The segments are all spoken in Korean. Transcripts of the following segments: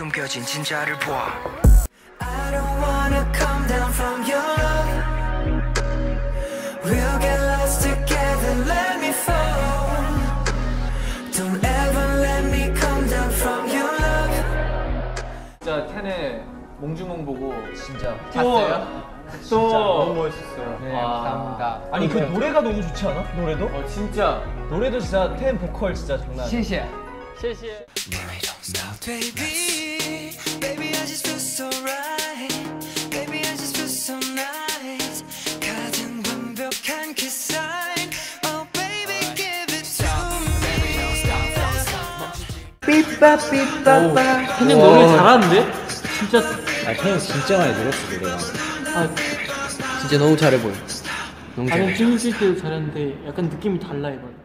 숨겨진 진짜를 봐 I don't wanna come down from your love We'll get lost together let me fall Don't ever let me come down from your love 진짜 텐의 몽주몽 보고 진짜 봤어요? 또 너무 멋있었어요. 네, 와. 감사합니다. 아니 그 노래가 너무 좋지 않아? 노래도? 어 진짜 노래도 진짜 텐 보컬 진짜 장난 아니야. 谢谢。 谢 谢. Baby, baby, I just feel so right. Baby, I just feel so nice. 가장 완벽한 kiss sign. Oh, baby, give it to me. 텐님 노래 잘하는데? 진짜 아텐 진짜 많이 늘었어 노래가. 진짜 너무 잘해 보여. 너무 다른. 춤출 때도 잘했는데 약간 느낌이 달라 이번.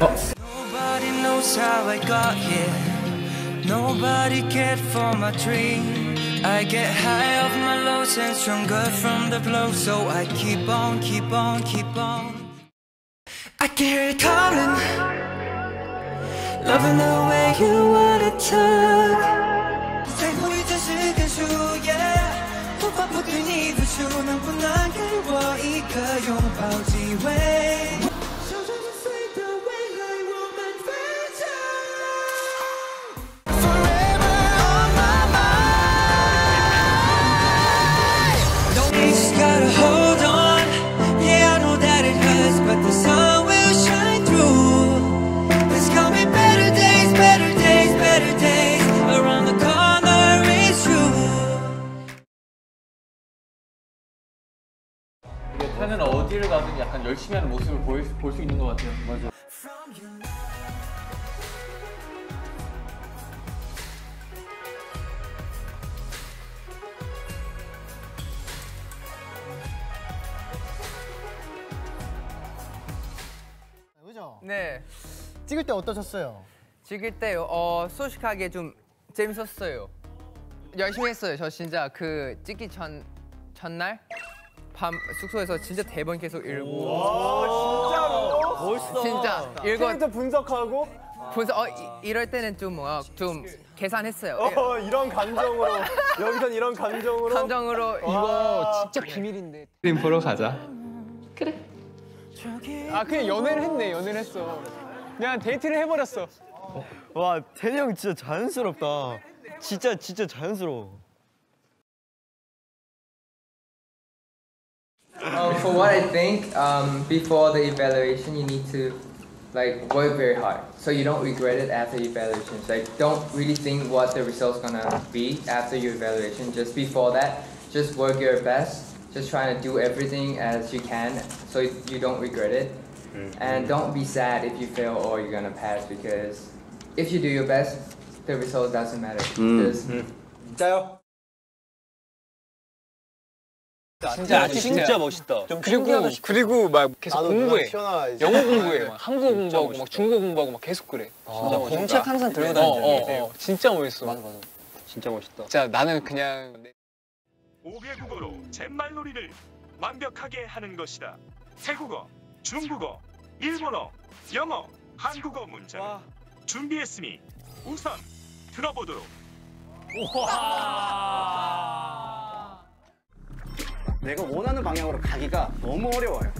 어, Nobody knows how I got here. Nobody cared for my dream. I get high off my lows and stronger from the blow. So I keep on, keep on, keep on. I can hear it calling. Loving the way you wanna talk. 在乎于这是根树叶，无法不对你付出，能不能给我一个拥抱机会？ 텐은 어디를 가든 약간 열심히 하는 모습을 볼수 있는 것 같아요. 맞아. 그죠? 네 찍을 때 어떠셨어요? 즐길 때요 어 솔직하게 좀 재밌었어요 열심히 했어요 저 진짜 그 찍기 전 전날 밤 숙소에서 진짜 대본 계속 읽고 멋있어. 진짜 읽고 캐릭터 분석하고 분석 어 이, 이럴 때는 좀 뭔가 좀 계산했어요 어, 이런 감정으로 여기선 이런 감정으로 감정으로 이거 진짜 비밀인데. 그림 보러 가자. 아 그냥 연애를 했네, 연애를 했어. 그냥 데이트를 해버렸어. 와 태니 형 진짜 자연스럽다. 진짜 진짜 자연스러워. Um, for what I think, um, before the evaluation, you need to like work very hard, so you don't regret it after evaluations. Like, don't really think what the result's gonna be after your evaluation. Just before that, just work your best. Just trying to do everything as you can, so you don't regret it. And don't be sad if you fail or you're gonna pass, because if you do your best, the result doesn't matter. Because 짜요. 진짜 진짜 멋있다. 그리고 그리고 막 계속 공부해. 영어 공부해. 막 한국어 공부하고 막 중국어 공부하고 막 계속 그래. 진짜 멋있다. 공책 항상 들고 다니잖아. 어, 어, 어. 진짜 멋있어. 맞아 맞아. 진짜 멋있다. 진짜 나는 그냥 5개 국어로 잿말놀이를 완벽하게 하는 것이다. 태국어, 중국어, 일본어, 영어, 한국어 문장을 준비했으니 우선 들어보도록. 내가 원하는 방향으로 가기가 너무 어려워요.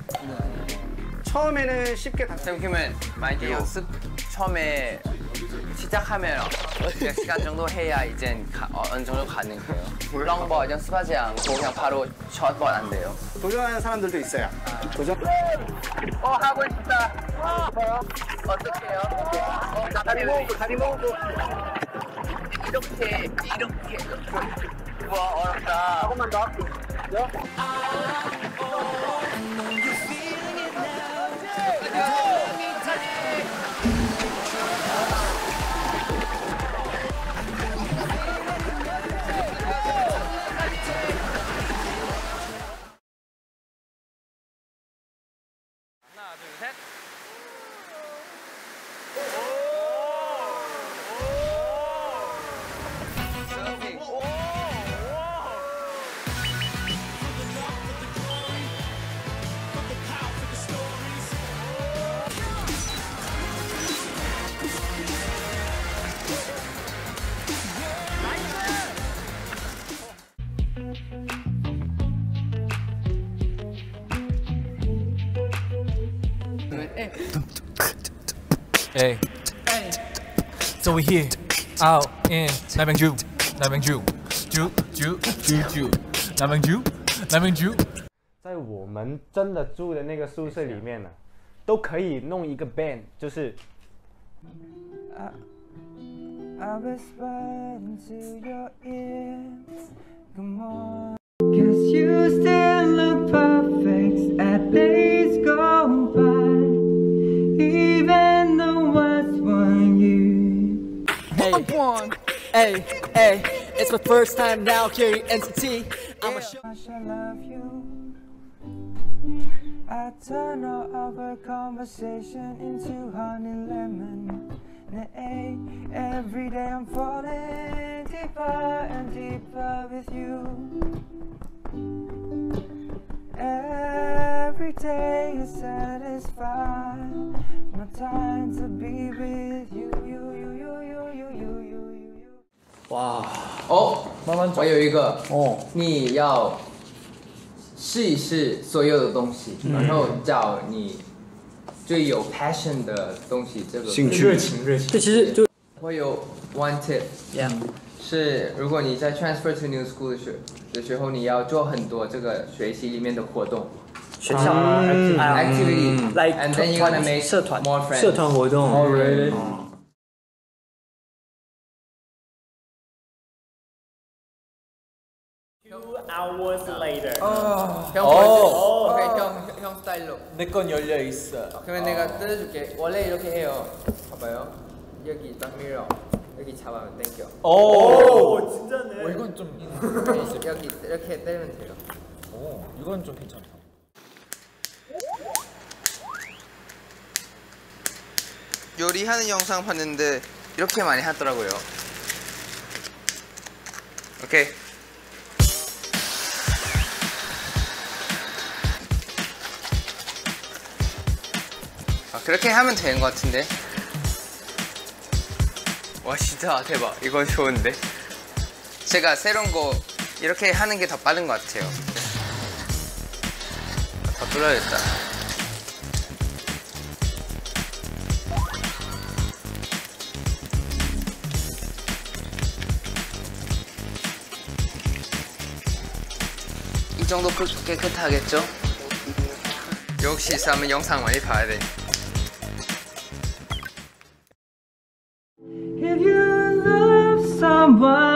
처음에는 쉽게 다 생각하면 만약에 연습 처음에 시작하면 몇 시간 정도 해야 이제 가, 어, 어느 정도 가능해요. 롱버 연습하지 않고 그냥 바로 ช็어트봇 안 돼요. 도전하는 사람들도 있어요. 도전. 어 하고 싶다. 싶어요? 어떡해요? 어, 다리 모으고 다리 모으고 이렇게 이렇게 와 어렵다. 조금만 더. 하나, 둘, 셋. Hey. So we here, out in Namangju, Namangju, Ju Ju Ju Ju Namangju, Namangju。在我们真的住的那个宿舍里面呢，都可以弄一个 band，就是。Uh, I whisper into your ear, good morning. Hey, hey, it's my first time now carrying NCT. I'm a I shall love you. I turn all of our conversation into honey lemon. Hey, every day I'm falling deeper and deeper with you. Every day is satisfied. No time to be with 哇哦，慢慢我有一个哦，你要试一试所有的东西，嗯然后找你最有 passion 的东西，这个兴趣热情热情这其实就会有 one tip，Yeah 是如果你在 transfer to new school 的时的时候，你要做很多这个学习里面的活动。学校啊嗯 activity activity like and then you wanna make 社团 more friends 社团活动 Really? hours later. 형 어. 어. 오케이 형, 형 스타일로 내 건 열려 있어. 그러면 내가 뜯어줄게 원래 이렇게 해요 봐봐요 여기 딱 밀어 여기 잡아면 땡겨 오, 진짜네. 어, 이건 좀 여기 이렇게 때리면 돼요 오, 이건 좀 괜찮다. 요리하는 영상 봤는데 이렇게 많이 하더라고요. 오케이. 아, 그렇게 하면 되는 것 같은데. 와 진짜 대박. 이건 좋은데. 제가 새로운 거 이렇게 하는 게 더 빠른 것 같아요. 더 뚫어야겠다. 이 정도 깨- 깨끗하겠죠? 역시 쌈은 영상 많이 봐야 돼. one